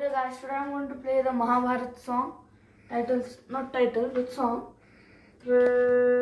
Hello guys, today I'm going to play the Mahabharat song. Titles, not title, but song. Uh,